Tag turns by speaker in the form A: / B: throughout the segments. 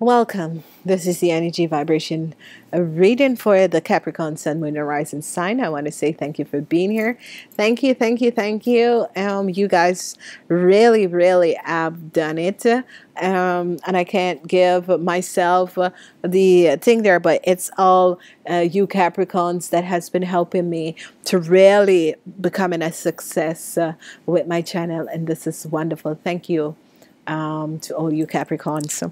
A: Welcome. This is the energy vibration a reading for the Capricorn Sun, Moon, Rising sign. I want to say thank you for being here. Thank you, thank you, thank you. Um, you guys really, really have done it. Um, and I can't give myself uh, the thing there, but it's all uh, you Capricorns that has been helping me to really becoming a success uh, with my channel, and this is wonderful. Thank you um, to all you Capricorns.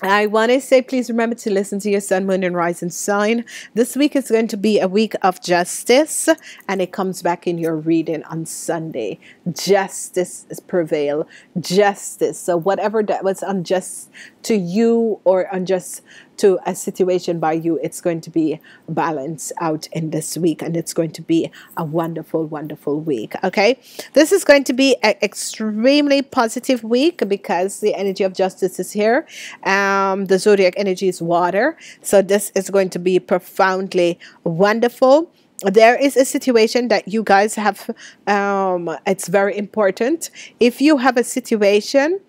A: I want to say, please remember to listen to your sun, moon, and rising sign. This week is going to be a week of justice, and it comes back in your reading on Sunday. Justice prevail. Justice. So, whatever that was unjust to you or unjust to a situation by you, it's going to be balanced out in this week and it's going to be a wonderful, wonderful week. Okay, this is going to be an extremely positive week because the energy of justice is here. Um, the zodiac energy is water, so this is going to be profoundly wonderful there is a situation that you guys have um, it's very important if you have a situation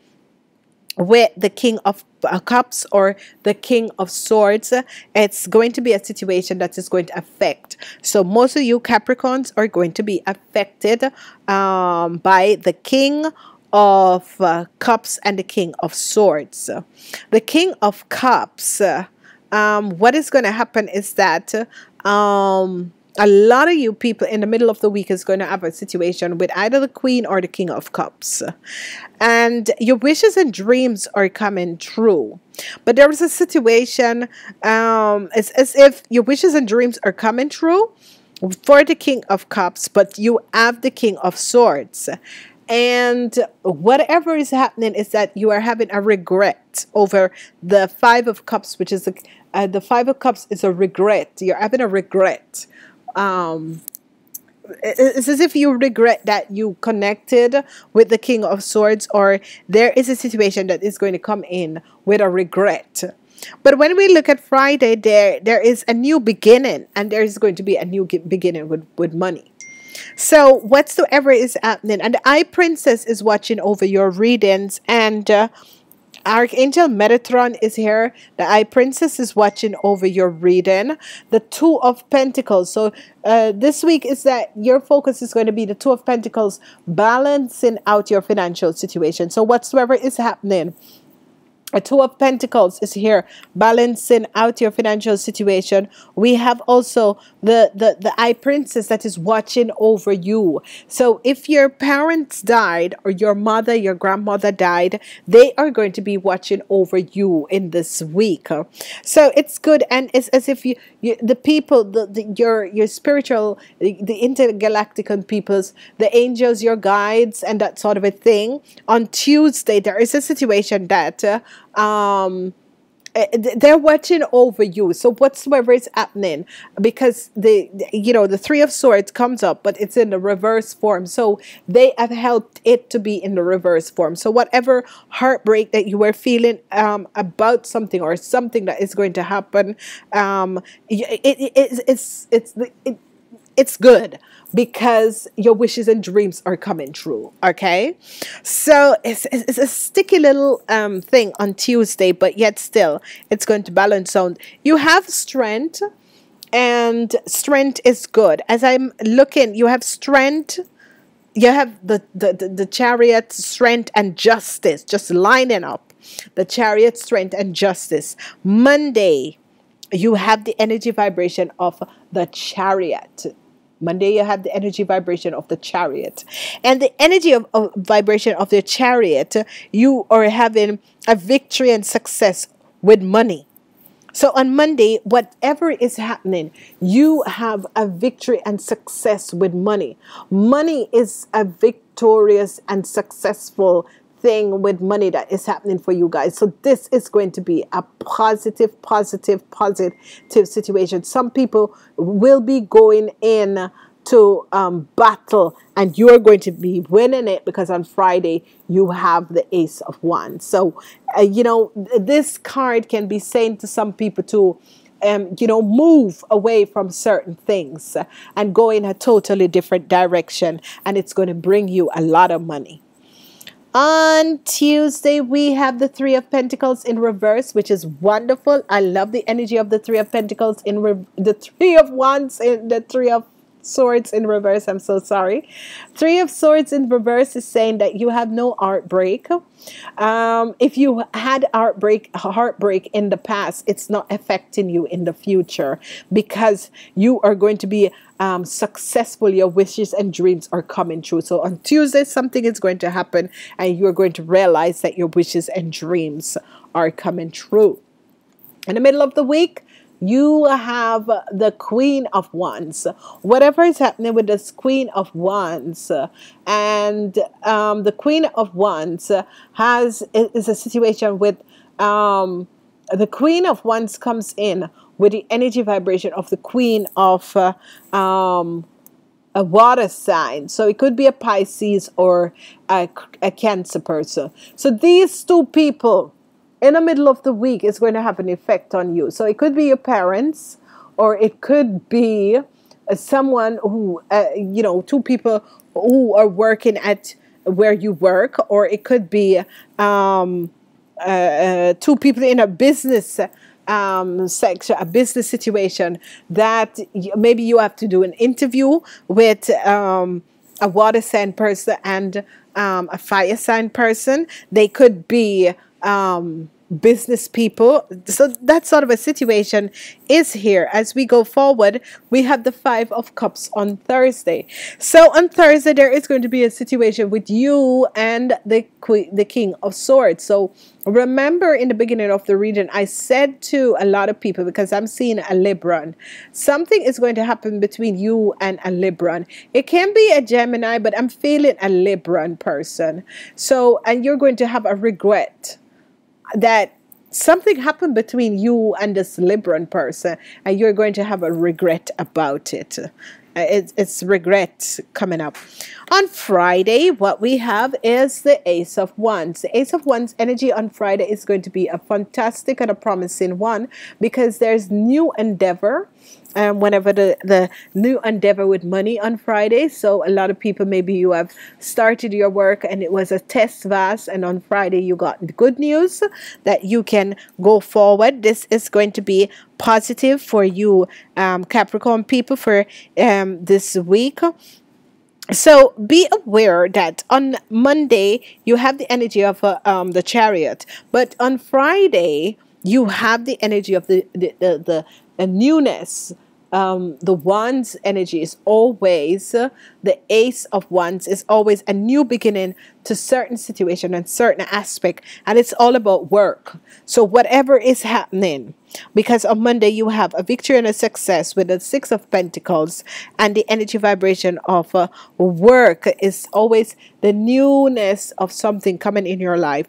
A: with the king of uh, cups or the king of swords it's going to be a situation that is going to affect. So most of you capricorns are going to be affected um, by the king of uh, cups and the king of swords. The king of cups um, what is going to happen is that um, a lot of you people in the middle of the week is going to have a situation with either the queen or the king of cups. And your wishes and dreams are coming true. But there is a situation um it's as if your wishes and dreams are coming true for the king of cups but you have the king of swords. And whatever is happening is that you are having a regret over the five of cups which is uh, the five of cups is a regret. You're having a regret um, it's as if you regret that you connected with the king of swords or there is a situation that is going to come in with a regret. But when we look at friday there there is a new beginning and there is going to be a new beginning with with money. So whatsoever is happening and the eye princess is watching over your readings and uh, Archangel Metatron is here. The Eye Princess is watching over your reading. The Two of Pentacles. So uh, this week is that your focus is going to be the Two of Pentacles balancing out your financial situation. So whatsoever is happening a two of pentacles is here balancing out your financial situation. We have also the the the eye princess that is watching over you. So if your parents died or your mother your grandmother died they are going to be watching over you in this week. So it's good and it's as if you, you the people the, the your your spiritual the, the intergalactic peoples the angels your guides and that sort of a thing. On tuesday there is a situation that uh, um, eh, they're watching over you. So whatsoever is happening because the you know the three of swords comes up but it's in the reverse form. So they have helped it to be in the reverse form. So whatever heartbreak that you were feeling um, about something or something that is going to happen um, it, it, it, it's it's it, it's good because your wishes and dreams are coming true. Okay, so it's, it's a sticky little um, thing on Tuesday, but yet still it's going to balance out. You have strength, and strength is good. As I'm looking, you have strength. You have the, the, the, the chariot, strength, and justice just lining up. The chariot, strength, and justice. Monday, you have the energy vibration of the chariot Monday, you have the energy vibration of the chariot. And the energy of, of vibration of the chariot, you are having a victory and success with money. So on Monday, whatever is happening, you have a victory and success with money. Money is a victorious and successful thing with money that is happening for you guys. So this is going to be a positive, positive, positive situation. Some people will be going in to um, battle and you're going to be winning it because on Friday you have the ace of wands. So, uh, you know, this card can be saying to some people to, um, you know, move away from certain things and go in a totally different direction and it's going to bring you a lot of money. On Tuesday, we have the Three of Pentacles in reverse, which is wonderful. I love the energy of the Three of Pentacles in the Three of Wands in the Three of Swords in reverse. I'm so sorry. Three of Swords in reverse is saying that you have no heartbreak. Um, if you had heartbreak, heartbreak in the past, it's not affecting you in the future because you are going to be um, successful. Your wishes and dreams are coming true. So on Tuesday, something is going to happen, and you are going to realize that your wishes and dreams are coming true. In the middle of the week, you have the Queen of Wands. Whatever is happening with this Queen of Wands, and um, the Queen of Wands has is a situation with um, the Queen of Wands comes in with the energy vibration of the Queen of uh, um, a water sign. So it could be a Pisces or a, a Cancer person. So these two people in the middle of the week is going to have an effect on you. So it could be your parents, or it could be uh, someone who, uh, you know, two people who are working at where you work, or it could be um, uh, uh two people in a business um, section, a business situation that maybe you have to do an interview with um, a water sign person and um, a fire sign person. They could be um, business people. So that sort of a situation is here. As we go forward, we have the Five of Cups on Thursday. So on Thursday, there is going to be a situation with you and the the King of Swords. So remember in the beginning of the reading, I said to a lot of people, because I'm seeing a Libran, something is going to happen between you and a Libran. It can be a Gemini, but I'm feeling a Libran person. So, and you're going to have a regret that something happened between you and this Libran person, and you're going to have a regret about it. Uh, it's, it's regret coming up. On Friday, what we have is the Ace of Wands. The Ace of Wands energy on Friday is going to be a fantastic and a promising one because there's new endeavor um, whenever the, the new endeavor with money on Friday. So a lot of people, maybe you have started your work and it was a test vase and on Friday you got good news that you can go forward. This is going to be positive for you um, Capricorn people for um, this week. So be aware that on Monday you have the energy of uh, um, the chariot, but on Friday you have the energy of the the, the, the and newness. Um, the wands energy is always uh, the ace of wands is always a new beginning to certain situation and certain aspect and it's all about work so whatever is happening because on monday you have a victory and a success with the six of pentacles and the energy vibration of uh, work is always the newness of something coming in your life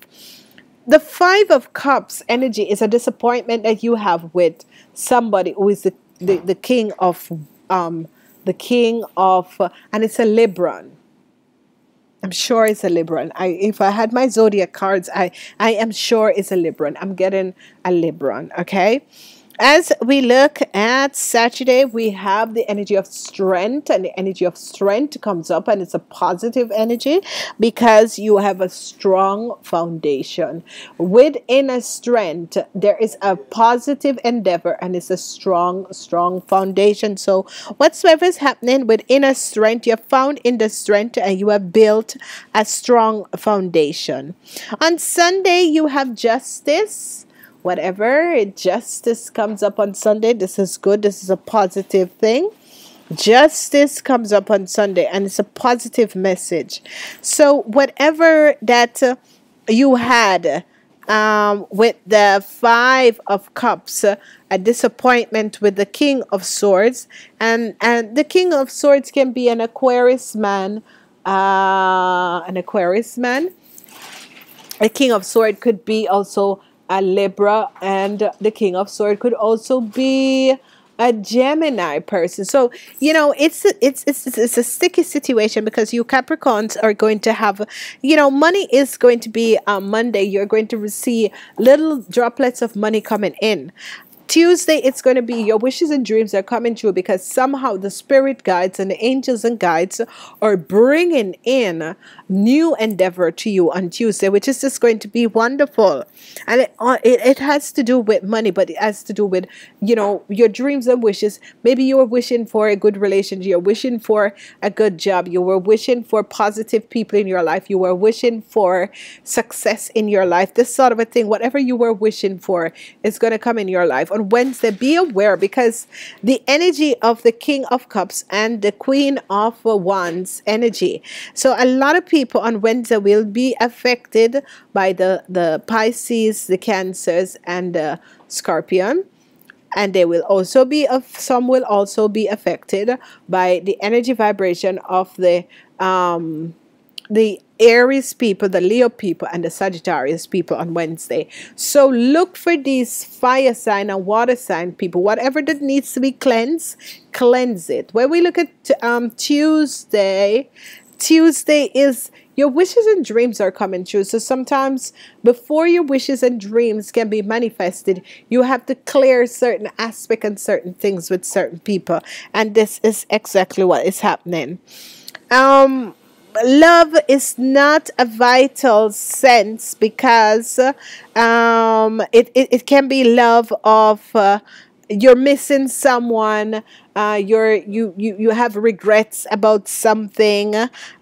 A: the five of cups energy is a disappointment that you have with somebody who is the, the, the king of um the king of uh, and it's a libran. I'm sure it's a libran. I if i had my zodiac cards i i am sure it's a libran. I'm getting a libran okay as we look at Saturday, we have the energy of strength, and the energy of strength comes up, and it's a positive energy because you have a strong foundation. Within a strength, there is a positive endeavor, and it's a strong, strong foundation. So, whatsoever is happening within a strength, you have found in the strength, and you have built a strong foundation. On Sunday, you have justice whatever justice comes up on Sunday, this is good. This is a positive thing. Justice comes up on Sunday and it's a positive message. So, whatever that uh, you had um, with the Five of Cups, uh, a disappointment with the King of Swords, and, and the King of Swords can be an Aquarius man, uh, an Aquarius man. A King of Swords could be also a Libra, and the King of Sword could also be a Gemini person. So you know it's it's it's it's a sticky situation because you Capricorns are going to have, you know, money is going to be on Monday. You're going to receive little droplets of money coming in. Tuesday, it's going to be your wishes and dreams are coming true because somehow the spirit guides and the angels and guides are bringing in new endeavor to you on Tuesday, which is just going to be wonderful. And it, uh, it, it has to do with money, but it has to do with, you know, your dreams and wishes. Maybe you were wishing for a good relationship, you're wishing for a good job, you were wishing for positive people in your life, you were wishing for success in your life, this sort of a thing, whatever you were wishing for is going to come in your life. On Wednesday, be aware because the energy of the King of Cups and the Queen of Wands energy. So a lot of people on Wednesday will be affected by the, the Pisces, the Cancers, and the Scorpion and they will also be of some will also be affected by the energy vibration of the um the Aries people, the Leo people, and the Sagittarius people on Wednesday. So look for these fire sign and water sign people. Whatever that needs to be cleansed, cleanse it. When we look at um, Tuesday, Tuesday is your wishes and dreams are coming true. So sometimes before your wishes and dreams can be manifested, you have to clear certain aspect and certain things with certain people. And this is exactly what is happening. Um, love is not a vital sense because um, it, it, it can be love of uh, you're missing someone uh, you're you, you you have regrets about something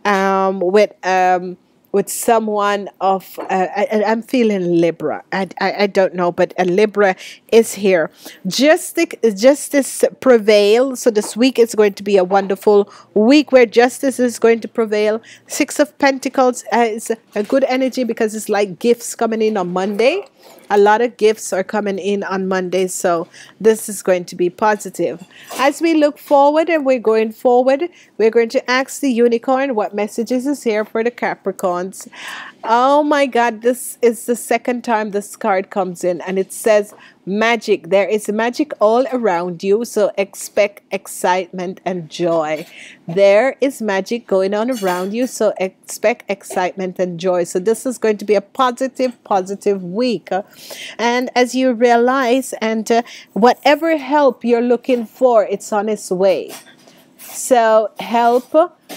A: um, with um, with someone of uh, I, am feeling Libra. I, I, I don't know, but a Libra is here. Justice justice prevail. So this week is going to be a wonderful week where justice is going to prevail. Six of Pentacles is a good energy because it's like gifts coming in on Monday a lot of gifts are coming in on Monday, so this is going to be positive. As we look forward and we're going forward, we're going to ask the unicorn what messages is here for the Capricorns. Oh my God, this is the second time this card comes in and it says magic. There is magic all around you, so expect excitement and joy. There is magic going on around you, so expect excitement and joy. So this is going to be a positive, positive week. And as you realize, and uh, whatever help you're looking for, it's on its way. So help,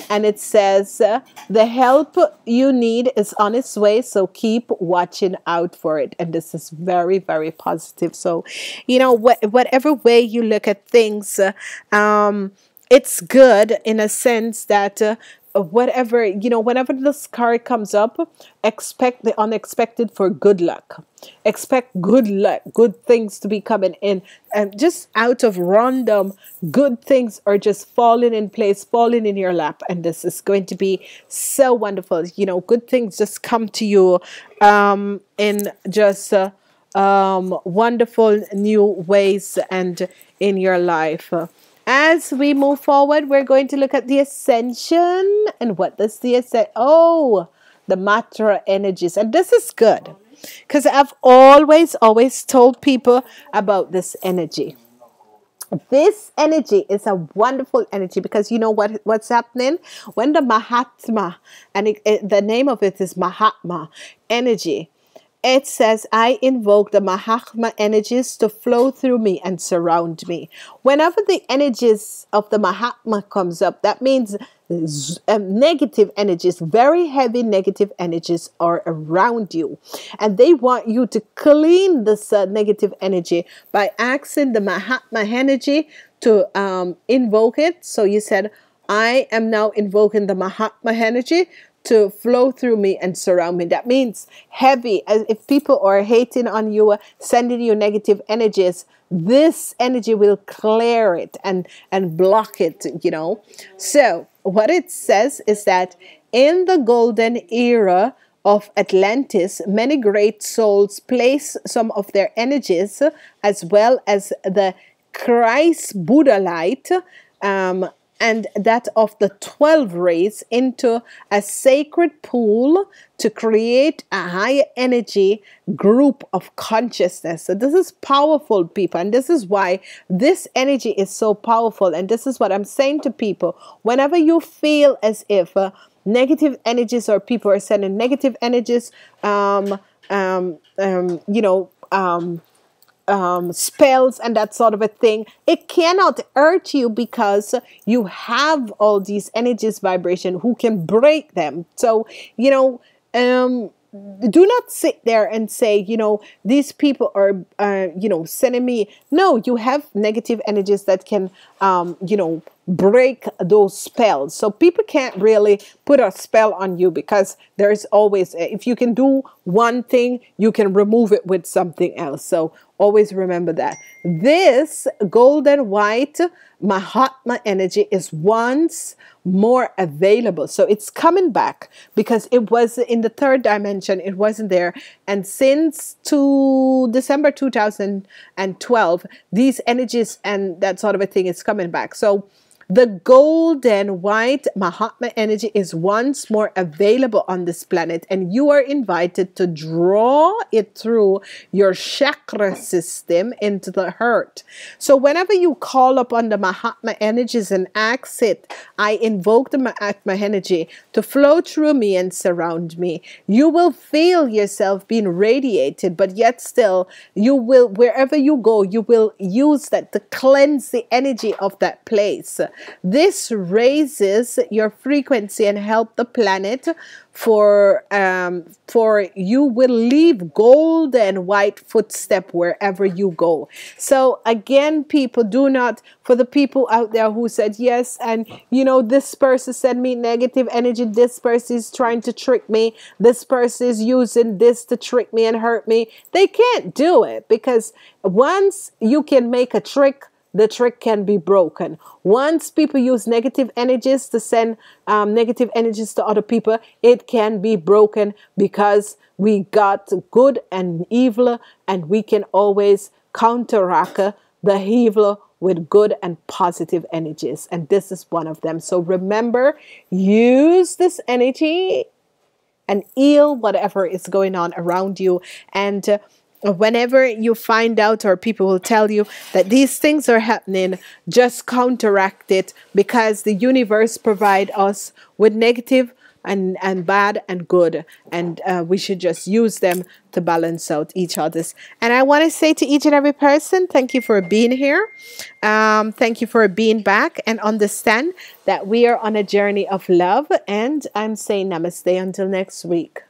A: and it says uh, the help you need is on its way. So keep watching out for it. And this is very, very positive. So, you know, wh- whatever way you look at things, uh, um, it's good in a sense that uh, whatever you know whenever this card comes up expect the unexpected for good luck. Expect good luck good things to be coming in. And just out of random good things are just falling in place falling in your lap. And this is going to be so wonderful. You know good things just come to you um in just uh, um wonderful new ways and in your life as we move forward, we're going to look at the ascension and what does the ascension? Oh, the Matra energies. And this is good because I've always, always told people about this energy. This energy is a wonderful energy because you know what what's happening when the Mahatma and it, it, the name of it is Mahatma energy it says, I invoke the Mahatma energies to flow through me and surround me. Whenever the energies of the Mahatma comes up, that means um, negative energies, very heavy negative energies are around you. And they want you to clean this uh, negative energy by asking the Mahatma energy to um, invoke it. So you said, I am now invoking the Mahatma energy to flow through me and surround me. That means heavy. As if people are hating on you, sending you negative energies, this energy will clear it and and block it. You know. So what it says is that in the golden era of Atlantis, many great souls place some of their energies as well as the Christ Buddha light um, and that of the 12 rays into a sacred pool to create a higher energy group of consciousness. So, this is powerful, people, and this is why this energy is so powerful. And this is what I'm saying to people whenever you feel as if uh, negative energies or people are sending negative energies, um, um, um, you know, um, um, spells and that sort of a thing, it cannot hurt you because you have all these energies vibration who can break them. So, you know, um, do not sit there and say, you know, these people are, uh, you know, sending me. No, you have negative energies that can, um, you know, break those spells. So people can't really put a spell on you because there's always, if you can do one thing, you can remove it with something else. So always remember that. This golden white Mahatma energy is once more available. So it's coming back because it was in the third dimension, it wasn't there. And since to December 2012, these energies and that sort of a thing is coming back. So the golden white Mahatma energy is once more available on this planet, and you are invited to draw it through your chakra system into the heart. So, whenever you call upon the Mahatma energies and ask it, I invoke the Mahatma energy to flow through me and surround me, you will feel yourself being radiated, but yet still, you will, wherever you go, you will use that to cleanse the energy of that place. This raises your frequency and help the planet for um, for you will leave gold and white footstep wherever you go. So again, people do not for the people out there who said yes, and you know this person sent me negative energy. This person is trying to trick me. This person is using this to trick me and hurt me. They can't do it because once you can make a trick the trick can be broken. Once people use negative energies to send um, negative energies to other people, it can be broken because we got good and evil, and we can always counteract the evil with good and positive energies. And this is one of them. So remember, use this energy and heal whatever is going on around you. And uh, whenever you find out or people will tell you that these things are happening just counteract it because the universe provide us with negative and and bad and good. And uh, we should just use them to balance out each other's. And i want to say to each and every person thank you for being here. Um, thank you for being back and understand that we are on a journey of love and i'm saying namaste until next week